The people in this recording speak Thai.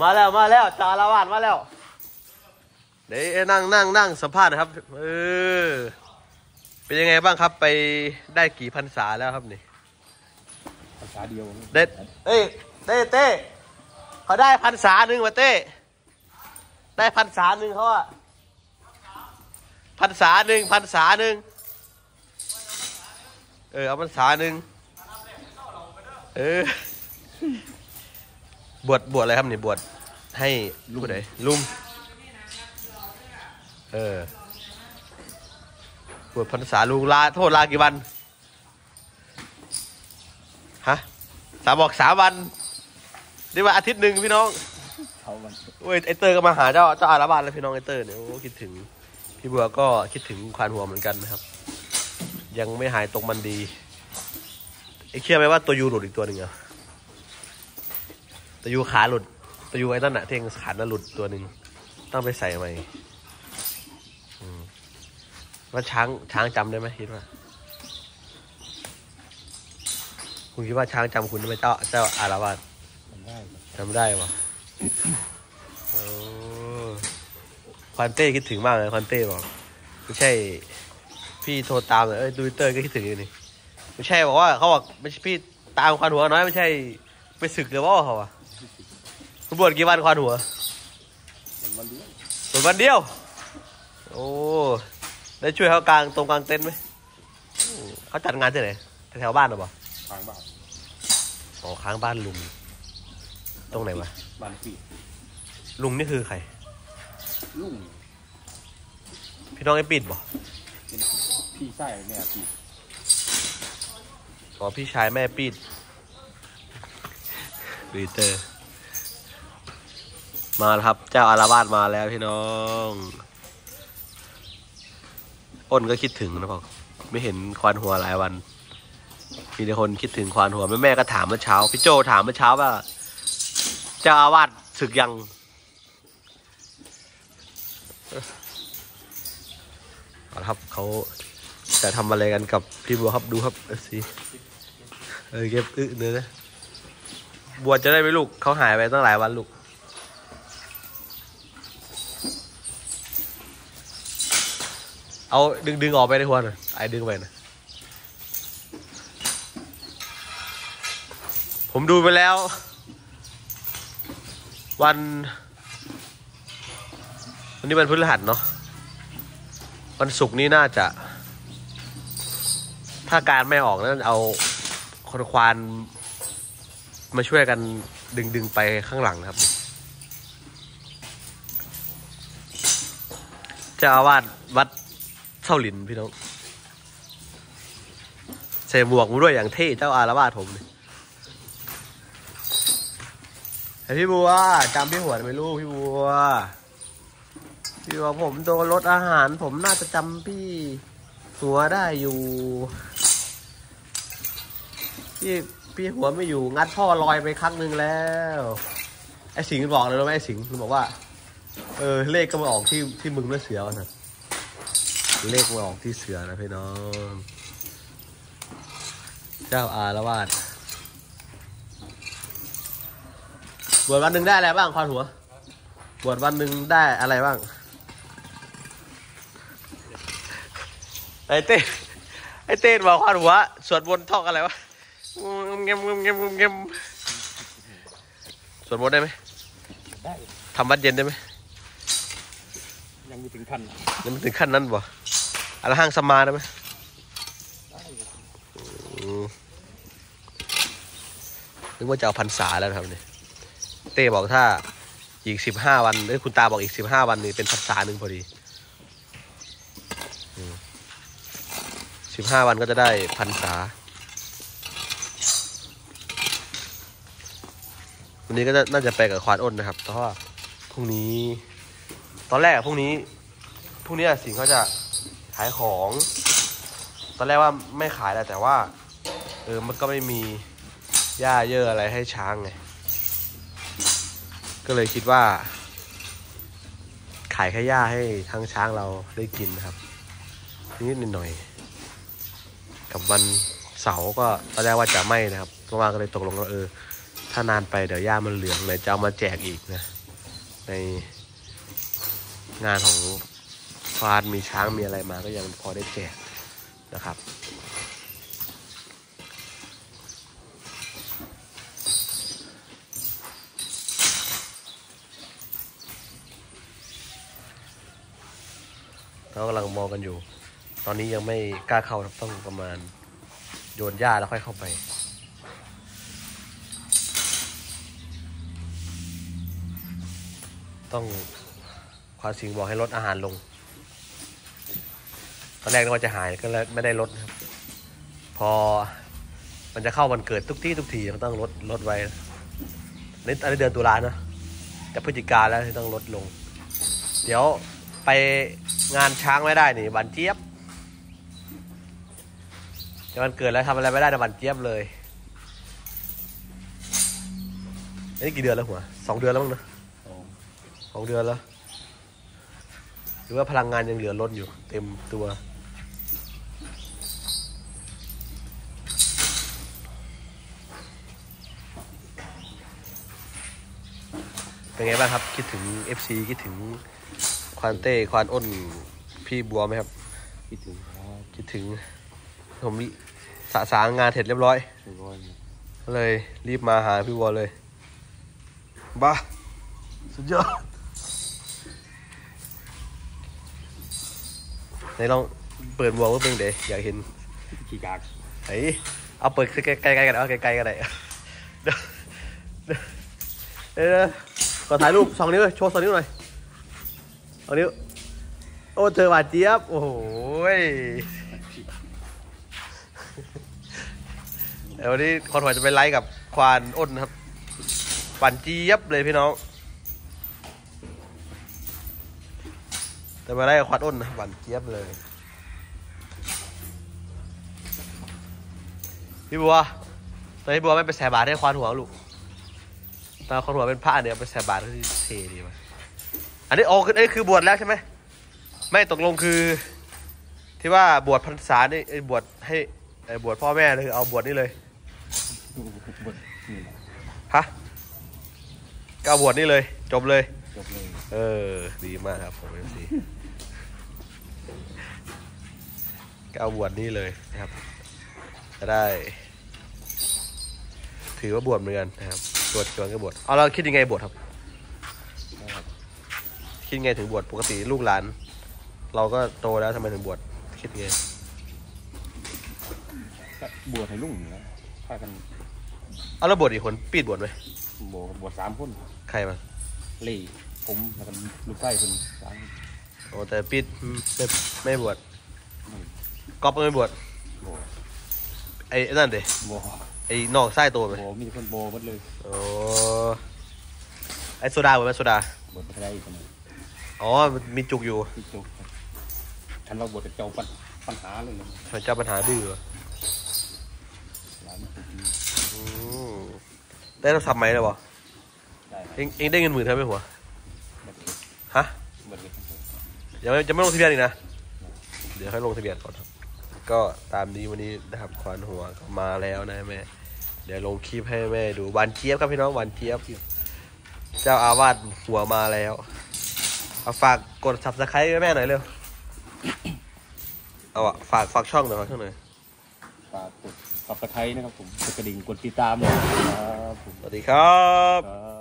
มาแล้วมาแล้วจาละวาดมาแล้วเดี๋ยวนั่งนั่งนั่งสัมภาษณ์หนะครับเออเป็นยังไงบ้างครับไปได้กี่พรรษาแล้วครับนี่ภาษาเดียวเด็ดเอ้ยเต้เต้เขาได้พรรษาหนึ่งว่ะเต้ได้พรรษาหนึ่งเขาอะพรรษาหนึ่งพรรษาหนึ่งเออเอาพรรษาหนึ่งเออ บวชบวชอะไรครับนี่บวชให้ลูกไหนลุงเออบวชพรรษาลุงลาโทษลากี่วันฮะสามบอกสามวันนี่ว่าอาทิตย์หนึ่งพี่น้องเขามันโอ้ยไอเตอร์ก็มาหาเจ้าเจ้าอารวาสแล้วพี่น้องไอเตอร์เนี่ยโอ้คิดถึง พี่บัวก็คิดถึงควานหัวเหมือนกันนะครับ ยังไม่หายตรงมันดีไอเชื่อไหมว่าตัวยูหลุดอีกตัวหนึ่งอะ ตัวยูขาหลุดตัวยูไอ้นั่นอะที่ยังขาหน้าหลุดตัวหนึ่งต้องไปใส่ใหม่ว่าช้างช้างจำได้ไหมคิดว่า คุณคิดว่าช้างจำคุณได้ไหมเจ้าเจ้าอารวาสทำได้จำได้ปะโอ้ควันเต้คิดถึงมากเลยควันเต้บอกไม่ใช่ พี่โทรตามเลยเอ้ยดูเตอร์ก็คิดถึงอยู่นี่ไม่ใช่บอกว่าเขาบอกไม่ใช่พี่ตามควันหัวน้อยไม่ใช่ ไปศึกหรือว่าเขาอะ คุณบวชกี่วันควันหัวมันวันเดียวบวชวันเดียว โอ้ได้ช่วยเขากลางตรงกลางเต็นท์ไหมอืมเขาจัดงานที่ไหนแถวๆบ้านหรือเปล่าทางบ้านอ๋อค้างบ้านลุงตรงไหนวะบ้านปีลุงนี่คือใคร ลุงพี่น้องไอ้ปิดบ่เป็นพี่ไส้แม่ปีอ๋อพี่ชายแม่ปิดรีเตอร์ มาแล้วครับ เจ้าอารวาสมาแล้วพี่น้องอ้นก็คิดถึงนะบอกไม่เห็นควานหัวหลายวัน มีแต่คนคิดถึงควานหัวแม่แม่ก็ถามเมื่อเช้า พี่โจถามเมื่อเช้าว่า เจ้าอาวาสศึกยังเอาละครับเขาจะทำอะไรกันกับพี่บัวครับดูครับเอาสิเออเก็บอึเนื้อนะบัวจะได้ไหมลูกเขาหายไปตั้งหลายวันลูก เอาดึงดึงออกไปในหัวหน่อยไอ้ดึงไปนะผมดูไปแล้ว วัน วันนี้วันพฤหัสเนาะวันศุกร์นี้น่าจะ ถ้าการไม่ออกนั่นเอาคนควานมาช่วยกันดึงดึงไปข้างหลังนะครับเจ้าอาวาสวัด เท่าหลินพี่น้องใส่หมวกมาด้วยอย่างเท่เจ้าอารวาสผมเลยไอพี่บัวจำพี่หัวได้ไหมลูกพี่บัวพี่ว่าผมโดนรถอาหาร ผมน่าจะจำพี่หัวได้อยู่พี่พี่หัวไม่อยู่ งัดพ่อลอยไปครั้งหนึ่งแล้วไอ้สิงห์บอกเลยรู้ไอ้สิงห์บอกว่า เออเลขก็มาออกที่ที่มึงด้วยเสือวะนะ เลขมาออกที่เสือนะพี่น้อง เจ้าอารวาสบวชวันหนึ่งได้อะไรบ้างควานหัวบวชวันหนึ่งได้อะไรบ้างไอ้เต้ไอ้เต้บอกควานหัวสวดบนต์ท่องอะไรวะเงมเงมเงมเงมเงมสวดบนต์ได้ไหมได้ทำวัดเย็นได้ไหมยังไม่ถึงขั้นยังไม่ถึงขั้นนั้นบ่ อะไรห้างสมาได้ไหมได้อืมนึกว่าจะเอาพรรษาแล้วครับเนี่ยเต้บอกถ้าอีกสิบห้าวันเอ้ยคุณตาบอกอีกสิบห้าวันนี่เป็นพรรษาหนึ่งพอดีสิบห้าวันก็จะได้พรรษา วันนี้ก็จะน่าจะไปกับควานอ้นนะครับ เพราะว่าพรุ่งนี้ ตอนแรกพรุ่งนี้พรุ่งนี้สิงเขาจะ ขายของ ตอนแรกว่าไม่ขายแล้วแต่ว่า เออมันก็ไม่มีหญ้าเยอะอะไรให้ช้างไง ก็เลยคิดว่า ขายแค่หญ้าให้ทั้งช้างเราได้กินนะครับนิดหน่อย กับวันเสาร์ก็ตอนแรกว่าจะไม่นะครับเพราะว่าก็เลยตกลงว่าเออถถ้านานไปเดี๋ยวหญ้ามันเหลืองเลยจะเอามาแจกอีกนะ ในงานของ ฟาดมีช้างมีอะไรมาก็ยังพอได้แจกนะครับเรากำลังมองกันอยู่ ตอนนี้ยังไม่กล้าเข้าต้องประมาณโยนหญ้าแล้วค่อยเข้าไปต้องควานสิงบอกให้ลดอาหารลง ตอนแรกนึกว่าจะหายก็เลยไม่ได้ลดนะครับ พอมันจะเข้าวันเกิดทุกที่ทุกทีมันต้องลดลดไว้นี่อันนี้เดือนตุลานะแต่พฤศจิกาแล้วที่ต้องลดลง เดี๋ยวไปงานช้างไม่ได้นี่บันเจี๊ยบจะวันเกิดแล้วทำอะไรไม่ได้แต่บันเจี๊ยบเลยนี่กี่เดือนแล้วหัวสองเดือนแล้วมั้งนะโอ้สองเดือนแล้ว หรือว่าพลังงานยังเหลือล้นอยู่ เต็มตัว เป็นไงบ้างครับ คิดถึง FC คิดถึงควานเต้ควานอ้นพี่บัวไหมครับ คิดถึงครับคิดถึง ผมสะสางงานเสร็จเรียบร้อยสวยก็เลยรีบมาหาพี่บัวเลยบ้าสุดยอดไหนลองเปิดหมวกว่าเป็นเดอยากเห็นขี้กากไอ้เอาเปิดใกล้ๆกันเอาใกล้ๆกันเลยเดี๋ยวเดี๋ยวเดี๋ยว ขอถ่ายรูปสองนิ้วเลยโชว์สองนิ้วหน่อยสองนิ้ว โอ้เธอหวานเจี๊ยบ โอ้โหเดี๋ยววันนี้คนหัวจะไปไลฟ์กับควานอ้นครับหวานเจี๊ยบเลยพี่น้องจะไปไลฟ์กับควานอ้นนะหวานเจี๊ยบเลย พี่บัวตอนนี้บัวไม่ไปใส่บาตรให้ควานหัวลูก ตอนควานหัวเป็นพระเนี่ยไปใส่บาตรที่เทดีวะอันนี้โอ้คืออันนี้คือบวชแล้วใช่ไหมไม่ตกลงคือ ที่ว่าบวชพรรษานี่เอ้ยบวชให้เอ้ยบวชพ่อแม่เลยเอาบวชนี่เลยบทนี่แหละฮะก็เอาบวชนี่เลย จบเลย จบเลยเออ ดีมากครับผมเอฟซีก็เอาบวชนี่เลยนะครับ จะได้ ถือว่าบวชเหมือนกันนะครับ บวชจวนก็บวชเอาเราคิดยังไงบวชครับนะครับคิดยังไงถึงบวชปกติลูกหลาน เราก็โตแล้วทำไมถึงบวชคิดยังไงก็บวชให้ลุงนะพากันเอาแล้วบวชอีกคนปีดบวชไหมบวชบวชสามคนใครมาเล่ผมแล้วก็ลูกไส้คนสามโอ้แต่ปีดไม่ไม่บวชไม่ก๊อฟก็ไม่บวชบวชไอ้นั่นเดบวช ไอ้นอกไส้ตัวไหมบวชมีคนบวชหมดเลยโอ้ไอ้โซดาบวชไหมโซดาบวชไม่ได้อีกคนหนึ่งอ๋อมันมีจุกอยู่ที่จบฉันเราบวชกับเจ้าปัญปัญหาเลยนะพระเจ้าปัญหาดื้อเหรอหลานถูกยิงอืมได้โทรศัพท์ไหมเลยวะได้ครับเองเองได้เงินหมื่นเท่าไหมหัวบวชเลยฮะบวชเลยครับผมยังไม่จะไม่ลงทะเบียนอีกนะ เดี๋ยวให้ลงทะเบียนก่อนครับ ก็ตามนี้วันนี้นะครับควานหัวก็มาแล้วนะแม่ เดี๋ยวลงคลิปให้แม่ดูหวานเจี๊ยบครับพี่น้องหวานเจี๊ยบ เจ้าอาวาสหัวมาแล้ว เอาฝากกด subscribe ให้แม่หน่อยเร็ว เอาอะฝากฝากช่องหน่อยฝากช่องหน่อยฝากกดสับตะไคร้นะครับผมกดกระดิ่งกดติดตามเลยครับผมสวัสดีครับ ครับ